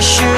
shoes